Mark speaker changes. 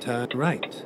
Speaker 1: Turn right.